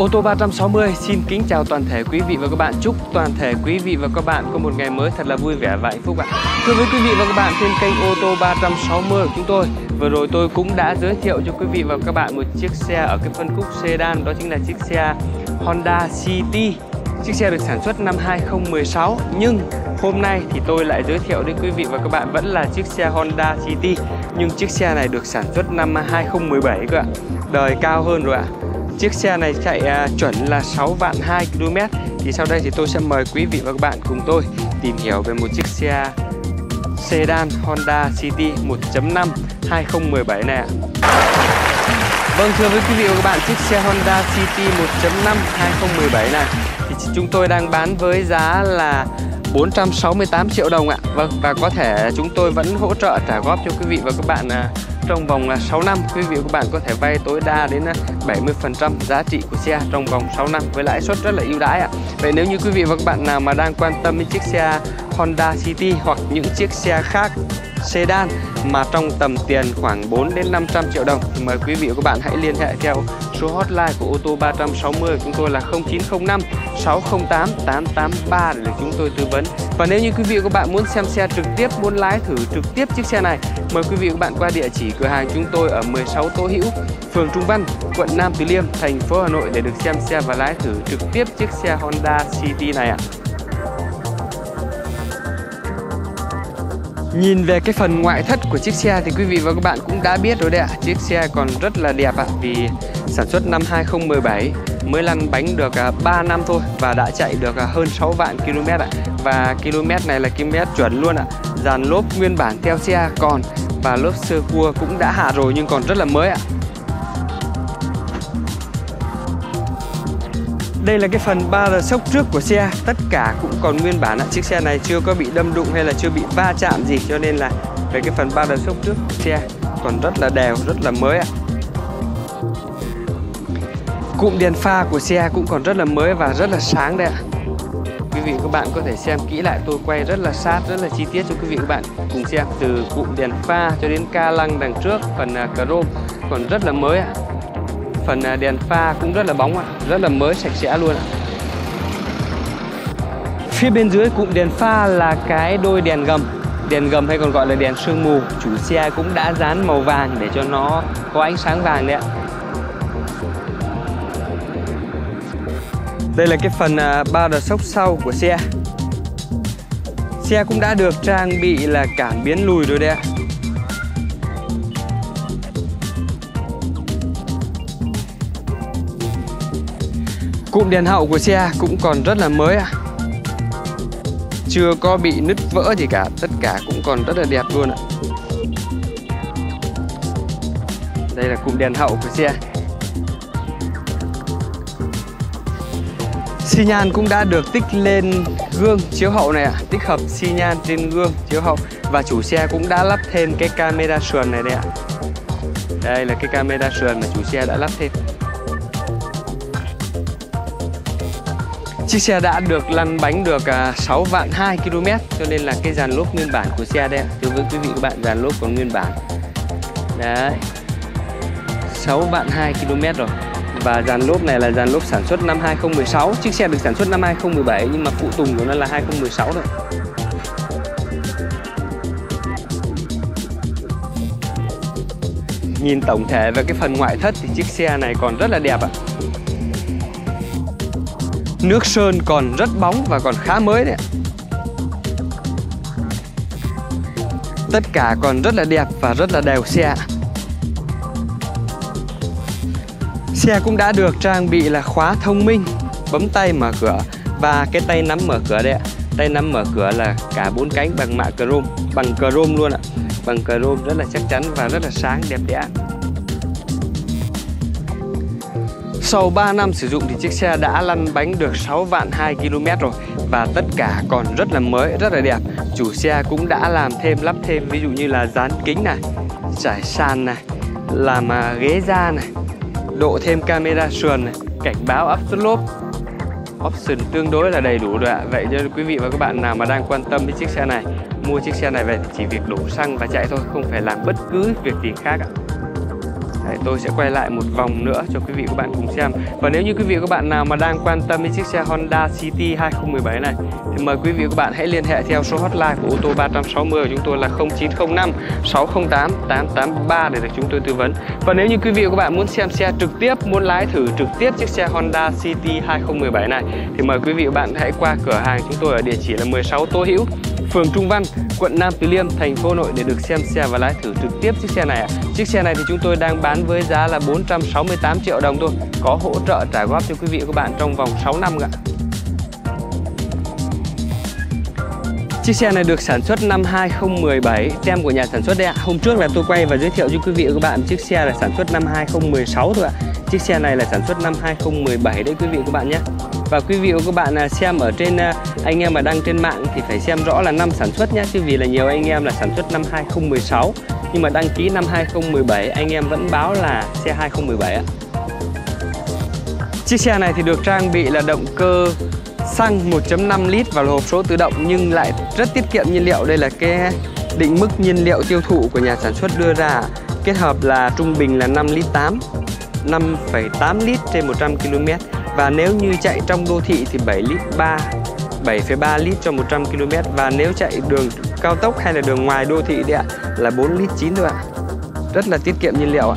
Ô tô 360 xin kính chào toàn thể quý vị và các bạn. Chúc toàn thể quý vị và các bạn có một ngày mới thật là vui vẻ và hạnh phúc ạ. Thưa với quý vị và các bạn, trên kênh ô tô 360 của chúng tôi, Vừa rồi tôi cũng đã giới thiệu cho quý vị và các bạn một chiếc xe ở cái phân khúc sedan, Đó chính là chiếc xe Honda City. Chiếc xe được sản xuất năm 2016 Nhưng hôm nay thì tôi lại giới thiệu đến quý vị và các bạn vẫn là chiếc xe Honda City. Nhưng chiếc xe này được sản xuất năm 2017 cơ ạ. Đời cao hơn rồi ạ. Chiếc xe này chạy à, chuẩn là 6 vạn 2 km Thì sau đây thì tôi sẽ mời quý vị và các bạn cùng tôi tìm hiểu về một chiếc xe sedan Honda City 1.5 2017 này ạ. Vâng thưa với quý vị và các bạn chiếc xe Honda City 1.5 2017 này. Thì chúng tôi đang bán với giá là 468 triệu đồng ạ Vâng và có thể chúng tôi vẫn hỗ trợ, trả góp cho quý vị và các bạn à, trong vòng à, 6 năm quý vị và các bạn có thể vay tối đa đến à, 70% giá trị của xe trong vòng 6 năm với lãi suất rất là ưu đãi ạ. Vậy nếu như quý vị và các bạn nào mà đang quan tâm đến chiếc xe Honda City hoặc những chiếc xe khác, sedan mà trong tầm tiền khoảng 4 đến 500 triệu đồng thì mời quý vị và các bạn hãy liên hệ theo số hotline của ô tô 360 của chúng tôi là 0905 608 883 để được chúng tôi tư vấn. Và nếu như quý vị và các bạn muốn xem xe trực tiếp, muốn lái thử trực tiếp chiếc xe này, mời quý vị và các bạn qua địa chỉ cửa hàng chúng tôi ở 16 Tô Hữu, phường Trung Văn, quận Nam Từ Liêm, thành phố Hà Nội để được xem xe và lái thử trực tiếp chiếc xe Honda City này ạ. Nhìn về cái phần ngoại thất của chiếc xe thì quý vị và các bạn cũng đã biết rồi đấy ạ. Chiếc xe còn rất là đẹp ạ, Vì sản xuất năm 2017 mới lăn bánh được à, 3 năm thôi Và đã chạy được à, hơn 6 vạn km ạ. Và km này là km chuẩn luôn ạ. Dàn lốp nguyên bản theo xe còn Và lốp sơ cua cũng đã hạ rồi nhưng còn rất là mới ạ. Đây là cái phần ba rờ sốc trước của xe. Tất cả cũng còn nguyên bản ạ. Chiếc xe này chưa có bị đâm đụng hay là chưa bị va chạm gì Cho nên là về cái phần ba rờ sốc trước của xe còn rất là đều, rất là mới ạ. Cụm đèn pha của xe cũng còn rất là mới và rất là sáng đây ạ. Quý vị các bạn có thể xem kỹ lại tôi quay rất là sát, rất là chi tiết cho quý vị các bạn cùng xem. Từ cụm đèn pha cho đến ca lăng đằng trước, phần à, chrome còn rất là mới ạ phần à, đèn pha cũng rất là bóng ạ, rất là mới, sạch sẽ luôn ạ. Phía bên dưới cụm đèn pha là cái đôi đèn gầm. Đèn gầm hay còn gọi là đèn sương mù. Chủ xe cũng đã dán màu vàng để cho nó có ánh sáng vàng đấy ạ. Đây là cái phần à, bao ba đờ sốc sau của xe. Xe cũng đã được trang bị là cảm biến lùi rồi đấy ạ. Cụm đèn hậu của xe cũng còn rất là mới ạ à. Chưa có bị nứt vỡ gì cả, Tất cả cũng còn rất là đẹp luôn ạ Đây là cụm đèn hậu của xe Xi nhan cũng đã được tích lên gương chiếu hậu này ạ à. Tích hợp xi nhan trên gương chiếu hậu Và chủ xe cũng đã lắp thêm cái camera sườn này đây ạ à. Đây là cái camera sườn mà chủ xe đã lắp thêm Chiếc xe đã được lăn bánh được à, 6 vạn 2 km cho nên là cái dàn lốp nguyên bản của xe đây thưa với quý vị các bạn, dàn lốp còn nguyên bản. Đấy. 6 vạn 2 km rồi. Và dàn lốp này là dàn lốp sản xuất năm 2016 chiếc xe được sản xuất năm 2017 nhưng mà phụ tùng của nó là 2016 rồi nhìn tổng thể về cái phần ngoại thất thì chiếc xe này còn rất là đẹp ạ. Nước sơn còn rất bóng và còn khá mới đấy Tất cả còn rất là đẹp và rất là đều xe Xe cũng đã được trang bị là khóa thông minh, Bấm tay mở cửa Và cái tay nắm mở cửa đây ạ. Tay nắm mở cửa là cả bốn cánh bằng mạ chrome, Bằng chrome luôn ạ. Bằng chrome rất là chắc chắn và rất là sáng, đẹp đẽ Sau 3 năm sử dụng thì chiếc xe đã lăn bánh được 6 vạn 2 km rồi. Và tất cả còn rất là mới, rất là đẹp. Chủ xe cũng đã làm thêm, lắp thêm ví dụ như là dán kính này Trải sàn này Làm à, ghế da này Độ thêm camera sườn này Cảnh báo afterloop Option tương đối là đầy đủ rồi ạ. Vậy cho quý vị và các bạn nào mà đang quan tâm đến chiếc xe này Mua chiếc xe này về thì chỉ việc đổ xăng và chạy thôi Không phải làm bất cứ việc gì khác ạ. Để tôi sẽ quay lại một vòng nữa cho quý vị các bạn cùng xem. Và nếu như quý vị các bạn nào mà đang quan tâm đến chiếc xe Honda City 2017 này Thì mời quý vị các bạn hãy liên hệ theo số hotline của ô tô 360 của chúng tôi là 0905 608 883 để được chúng tôi tư vấn. Và nếu như quý vị các bạn muốn xem xe trực tiếp, muốn lái thử trực tiếp chiếc xe Honda City 2017 này Thì mời quý vị các bạn hãy qua cửa hàng chúng tôi ở địa chỉ là 16 Tô Hữu phường Trung Văn, quận Nam Từ Liêm, thành phố Hà Nội để được xem xe và lái thử trực tiếp chiếc xe này. ạ. Chiếc xe này thì chúng tôi đang bán với giá là 468 triệu đồng thôi, có hỗ trợ trả góp cho quý vị và các bạn trong vòng 6 năm ạ. Chiếc xe này được sản xuất năm 2017, tem của nhà sản xuất đây ạ. Hôm trước là tôi quay và giới thiệu cho quý vị và các bạn chiếc xe là sản xuất năm 2016 thôi ạ. Chiếc xe này là sản xuất năm 2017 đấy quý vị các bạn nhé và quý vị và các bạn à, xem ở trên à, anh em mà đăng trên mạng thì phải xem rõ là năm sản xuất nhé, chứ vì là nhiều anh em là sản xuất năm 2016 nhưng mà đăng ký năm 2017 anh em vẫn báo là xe 2017 ạ. Chiếc xe này thì được trang bị là động cơ xăng 1.5 lít và hộp số tự động, nhưng lại rất tiết kiệm nhiên liệu. Đây là cái định mức nhiên liệu tiêu thụ của nhà sản xuất đưa ra, kết hợp là trung bình là 5 lít 8 5,8 lít trên 100 km và nếu như chạy trong đô thị thì 7 lít 3 7,3 lít cho 100 km và nếu chạy đường cao tốc hay là đường ngoài đô thị đấy ạ là 4 lít 9 thôi ạ. Rất là tiết kiệm nhiên liệu ạ.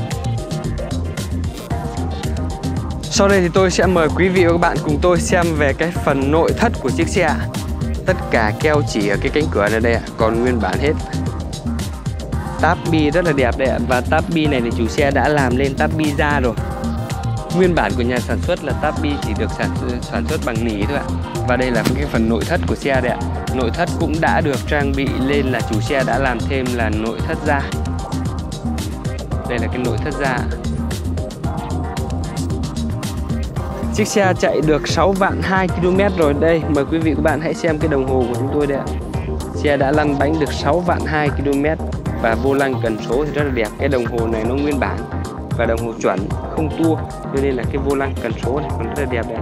Sau đây thì tôi sẽ mời quý vị và các bạn cùng tôi xem về cái phần nội thất của chiếc xe tất cả keo chỉ ở cái cánh cửa này đây ạ còn nguyên bản hết táp bi rất là đẹp đấy ạ. Và táp bi này thì chủ xe đã làm lên táp bi ra rồi. Nguyên bản của nhà sản xuất là Tabi chỉ được sản sản xuất bằng nỉ thôi ạ. Và đây là cái phần nội thất của xe đấy ạ. Nội thất cũng đã được trang bị lên là chủ xe đã làm thêm là nội thất da. Đây là cái nội thất da. Chiếc xe chạy được 6 vạn 2 km rồi. Đây, Mời quý vị các bạn hãy xem cái đồng hồ của chúng tôi đây ạ. Xe đã lăn bánh được 6 vạn 2 km và vô lăng cần số thì rất là đẹp. Cái đồng hồ này nó nguyên bản Và đồng hồ chuẩn không tua, cho nên là cái vô lăng cần số này còn rất là đẹp đấy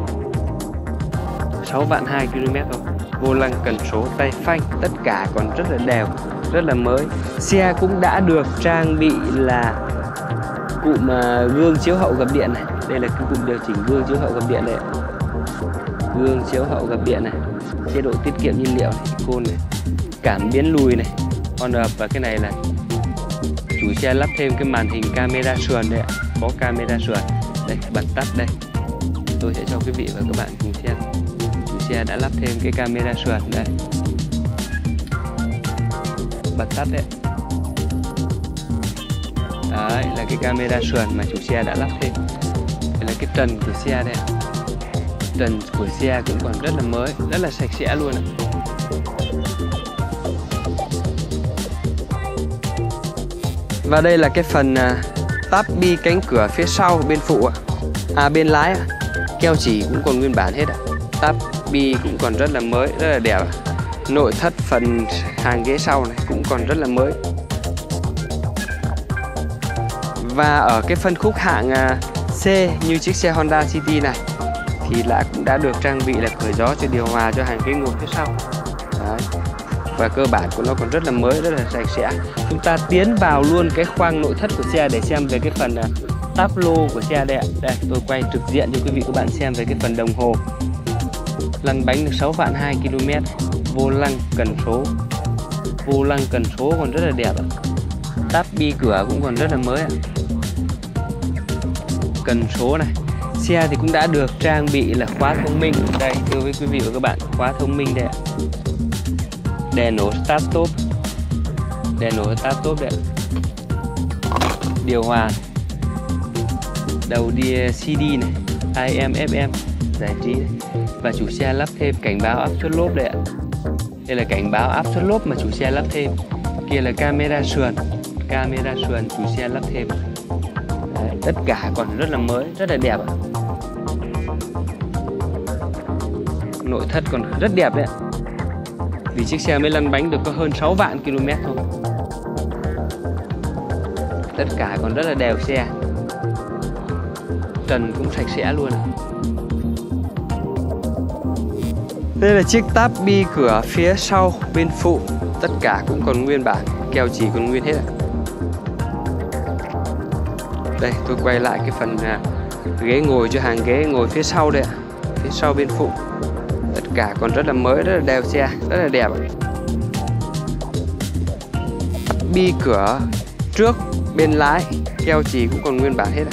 6 vạn 2 km không? Vô lăng cần số tay phanh, tất cả còn rất là đều, rất là mới. Xe cũng đã được trang bị là cụm à, gương chiếu hậu gập điện này. Đây là cái cụm điều chỉnh gương chiếu hậu gập điện này gương chiếu hậu gập điện này. Chế độ tiết kiệm nhiên liệu này, côn này. Cảm biến lùi này. Honor và cái này là chủ xe lắp thêm cái màn hình camera sườn đây ạ. Có camera sườn. Đây bật tắt đây. Tôi sẽ cho quý vị và các bạn cùng xem. Chủ xe đã lắp thêm cái camera sườn đây. Bật tắt đấy đấy, là cái camera sườn mà chủ xe đã lắp thêm. Đây là cái trần của xe đây trần của xe cũng còn rất là mới, rất là sạch sẽ luôn ạ. Và đây là cái phần à, táp bi cánh cửa phía sau bên phụ ạ. À bên lái keo chỉ cũng còn nguyên bản hết ạ. Táp bi cũng còn rất là mới rất là đẹp nội thất phần hàng ghế sau này cũng còn rất là mới. Và ở cái phân khúc hạng à, C như chiếc xe Honda City này thì lại cũng đã được trang bị là cửa gió cho điều hòa cho hàng ghế ngồi phía sau và cơ bản của nó còn rất là mới, rất là sạch sẽ. Chúng ta tiến vào luôn cái khoang nội thất của xe để xem về cái phần à, táp lô của xe đây ạ. Đây, tôi quay trực diện cho quý vị các bạn xem về cái phần đồng hồ. Lăn bánh được 6 vạn 2 km vô lăng cần số. Vô lăng cần số còn rất là đẹp ạ. Táp bi cửa cũng còn rất là mới ạ. Cần số này. Xe thì cũng đã được trang bị là khóa thông minh. Đây, thưa với quý vị và các bạn, khóa thông minh đây ạ đèn nổ start stop đèn nổ start stop đấy điều hòa. Đầu đi CD này. AM FM giải trí này. và chủ xe lắp thêm cảnh báo áp suất lốp đấy, ạ. Đây là cảnh báo áp suất lốp mà chủ xe lắp thêm. Kia là camera sườn. Camera sườn chủ xe lắp thêm. Đấy, tất cả còn rất là mới rất là đẹp ạ. Nội thất còn rất đẹp đấy ạ vì chiếc xe mới lăn bánh được có hơn 6 vạn km thôi. Tất cả còn rất là đều xe. Trần cũng sạch sẽ luôn. Đây là chiếc táp bi cửa phía sau, bên phụ. Tất cả cũng còn nguyên bản, keo chỉ còn nguyên hết ạ. Đây, tôi quay lại cái phần à, ghế ngồi cho hàng ghế ngồi phía sau đây ạ. Phía sau bên phụ cả còn rất là mới, rất là đều xe, rất là đẹp. Bi cửa trước, bên lái, keo chỉ cũng còn nguyên bản hết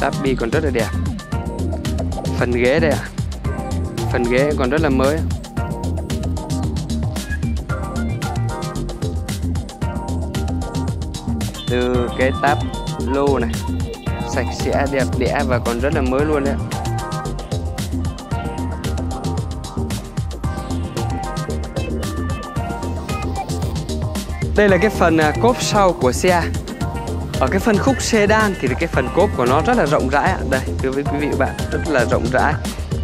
ạ. Bi còn rất là đẹp. Phần ghế đây ạ. Phần ghế còn rất là mới. Từ cái táp lô này, sạch sẽ, đẹp đẽ và còn rất là mới luôn đấy đây là cái phần à, cốp sau của xe ở cái phân khúc sedan thì cái phần cốp của nó rất là rộng rãi đây, thưa với quý vị và bạn, rất là rộng rãi.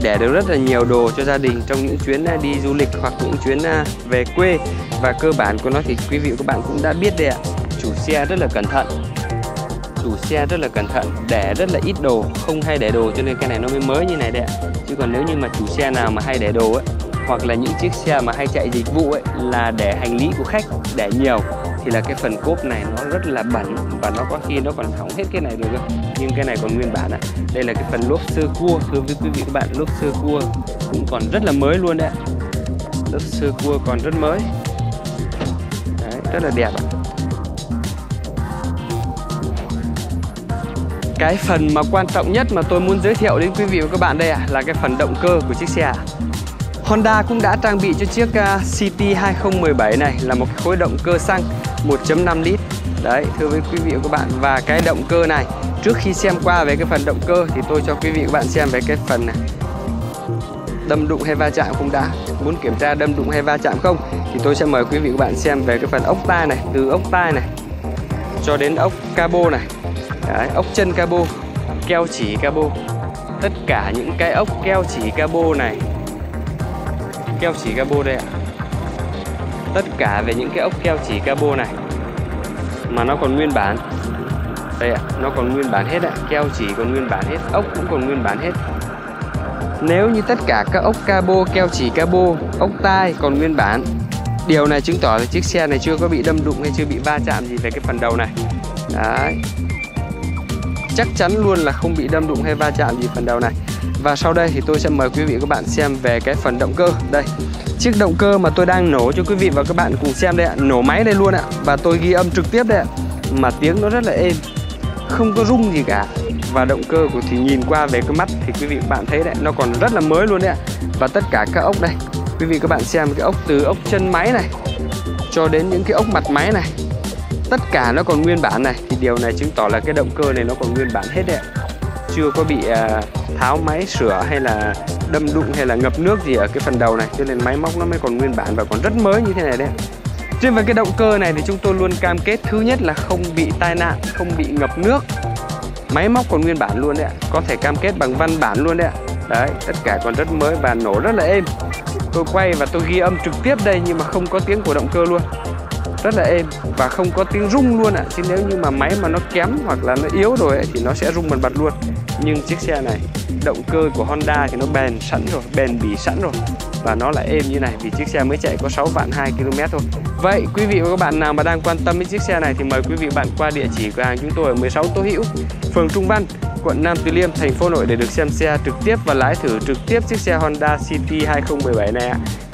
Để được rất là nhiều đồ cho gia đình trong những chuyến à, đi du lịch hoặc những chuyến à, về quê. Và cơ bản của nó thì quý vị và các bạn cũng đã biết đấy ạ. Chủ xe rất là cẩn thận. Chủ xe rất là cẩn thận, để rất là ít đồ, không hay để đồ cho nên cái này nó mới mới như này đấy ạ. Chứ còn nếu như mà chủ xe nào mà hay để đồ ấy hoặc là những chiếc xe mà hay chạy dịch vụ ấy là để hành lý của khách để nhiều thì là cái phần cốp này nó rất là bẩn và nó có khi nó còn hỏng hết cái này được cơ. Nhưng cái này còn nguyên bản ạ. Đây là cái phần lốp sơ cua thưa với quý vị các bạn lốp sơ cua cũng còn rất là mới luôn đấy lốp sơ cua còn rất mới. Đấy, rất là đẹp ạ. Cái phần mà quan trọng nhất mà tôi muốn giới thiệu đến quý vị và các bạn đây à, là cái phần động cơ của chiếc xe Honda cũng đã trang bị cho chiếc uh, City 2017 này là một khối động cơ xăng 1.5 lít. Đấy, thưa với quý vị và các bạn Và cái động cơ này Trước khi xem qua về cái phần động cơ Thì tôi cho quý vị và các bạn xem về cái phần này. Đâm đụng hay va chạm không đã. Muốn kiểm tra đâm đụng hay va chạm không Thì tôi sẽ mời quý vị và các bạn xem về cái phần ốc tai này Từ ốc tai này Cho đến ốc cabo này. Đấy, ốc chân cabo Keo chỉ cabo. Tất cả những cái ốc keo chỉ cabo này Keo chỉ cabo đây ạ. Tất cả về những cái ốc keo chỉ cabo này Mà nó còn nguyên bản. Đây ạ, nó còn nguyên bản hết ạ Keo chỉ còn nguyên bản hết, ốc cũng còn nguyên bản hết. Nếu như tất cả các ốc cabo, keo chỉ cabo, ốc tai còn nguyên bản Điều này chứng tỏ là chiếc xe này chưa có bị đâm đụng hay chưa bị va chạm gì về cái phần đầu này. Đấy chắc chắn luôn là không bị đâm đụng hay va chạm gì phần đầu này. Và sau đây thì tôi sẽ mời quý vị các bạn xem về cái phần động cơ. Đây, chiếc động cơ mà tôi đang nổ cho quý vị và các bạn cùng xem đây ạ. Nổ máy đây luôn ạ. Và tôi ghi âm trực tiếp đây ạ. Mà tiếng nó rất là êm, không có rung gì cả. Và động cơ của thì nhìn qua về cái mắt thì quý vị các bạn thấy đấy, nó còn rất là mới luôn đấy ạ. Và tất cả các ốc đây, quý vị các bạn xem cái ốc từ ốc chân máy này cho đến những cái ốc mặt máy này tất cả nó còn nguyên bản này. Thì điều này chứng tỏ là cái động cơ này nó còn nguyên bản hết đấy chưa có bị à, tháo máy sửa hay là đâm đụng hay là ngập nước gì ở cái phần đầu này. Cho nên máy móc nó mới còn nguyên bản và còn rất mới như thế này đấy trên về cái động cơ này thì chúng tôi luôn cam kết thứ nhất là không bị tai nạn không bị ngập nước. Máy móc còn nguyên bản luôn đấy ạ. Có thể cam kết bằng văn bản luôn đấy ạ. Đấy tất cả còn rất mới và nổ rất là êm. Tôi quay và tôi ghi âm trực tiếp đây nhưng mà không có tiếng của động cơ luôn rất là êm và không có tiếng rung luôn ạ à. chứ nếu như mà máy mà nó kém hoặc là nó yếu rồi ấy, thì nó sẽ rung bần bật luôn nhưng chiếc xe này động cơ của Honda thì nó bền sẵn rồi bền bỉ sẵn rồi và nó lại êm như này vì chiếc xe mới chạy có 6 vạn 2 km thôi Vậy quý vị và các bạn nào mà đang quan tâm đến chiếc xe này thì mời quý vị bạn qua địa chỉ cửa hàng chúng tôi ở 16 Tô Hữu, phường Trung Văn, quận Nam Từ Liêm, thành phố Nội để được xem xe trực tiếp và lái thử trực tiếp chiếc xe Honda City 2017 này ạ.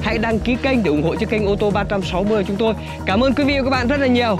hãy đăng ký kênh để ủng hộ cho kênh ô tô 360 chúng tôi. Cảm ơn quý vị và các bạn rất là nhiều.